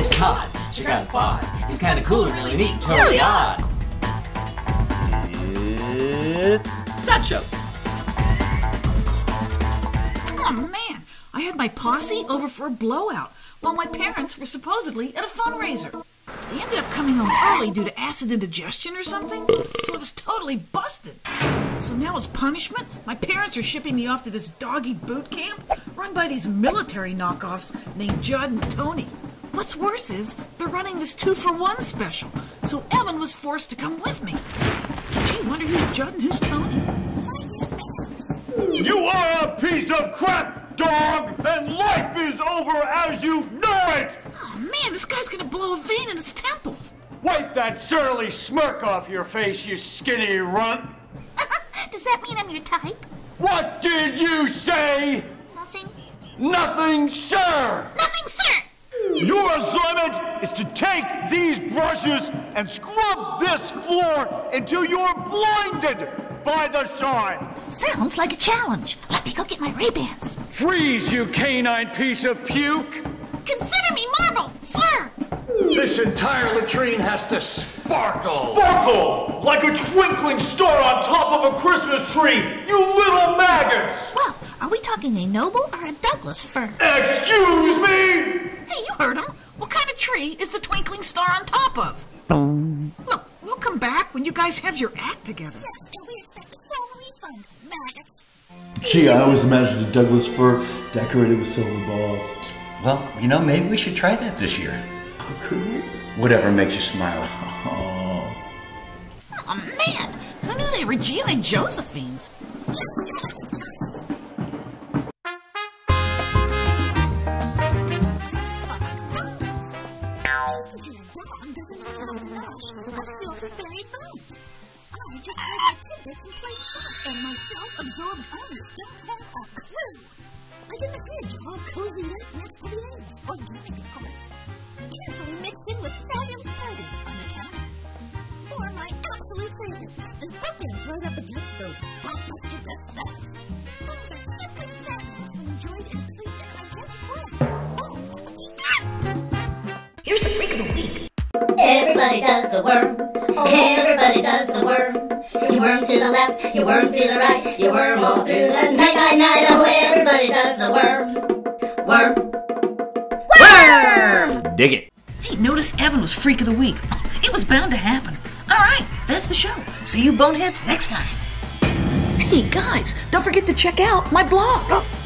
name's Todd. Chicago's Pod. He's kinda cool and really neat, totally odd. It's Show. Oh man, I had my posse over for a blowout while my parents were supposedly at a fundraiser. They ended up coming home early due to acid indigestion or something, so I was totally busted. So now, as punishment, my parents are shipping me off to this doggy boot camp run by these military knockoffs named Judd and Tony. What's worse is they're running this two for one special, so Evan was forced to come with me. Gee, wonder who's Judd and who's Tony. You are a piece of crap, dog, and life is over as you know it! Oh man, this guy's gonna blow a vein in his temple. Wipe that surly smirk off your face, you skinny runt! Does that mean I'm your type? What did you say? Nothing. Nothing, sir! Nothing, sir! Your assignment is to take these brushes and scrub this floor until you're blinded by the shine! Sounds like a challenge. Let me go get my Ray-Bans. Freeze, you canine piece of puke! Consider me marble, sir! This entire latrine has to sparkle. Sparkle! Like a twinkling star on top of a Christmas tree, you little maggots! Well, are we talking a noble or a Douglas fir? Excuse me! Hey, you heard him. What kind of tree is the twinkling star on top of? Look, we'll come back when you guys have your act together. Yes, and we expect a full refund, maggots. Gee, I always imagined a Douglas fir decorated with silver balls. Well, you know, maybe we should try that this year. Could we? Whatever makes you smile. Oh. Oh man, who knew they were G.I. Josephines? I just heard my tidbits and played soft, and my self-absorbed owners don't have a clue. Like in the fridge, all cozy up next to the eggs, organic of course. Carefully mixed in with fabulous powders on the. Or my absolute favorite, is bookends right up against those blockbuster bestsellers. Those are when enjoyed in a and hygienic way. Oh, Here's the. Everybody does the worm. Everybody does the worm. You worm to the left, you worm to the right, you worm all through the night, night, night. Oh, everybody does the worm. Worm. Worm! Dig it. Hey, notice Evan was freak of the week. Oh, it was bound to happen. All right, that's the show. See you boneheads next time. Hey guys, don't forget to check out my blog. Oh.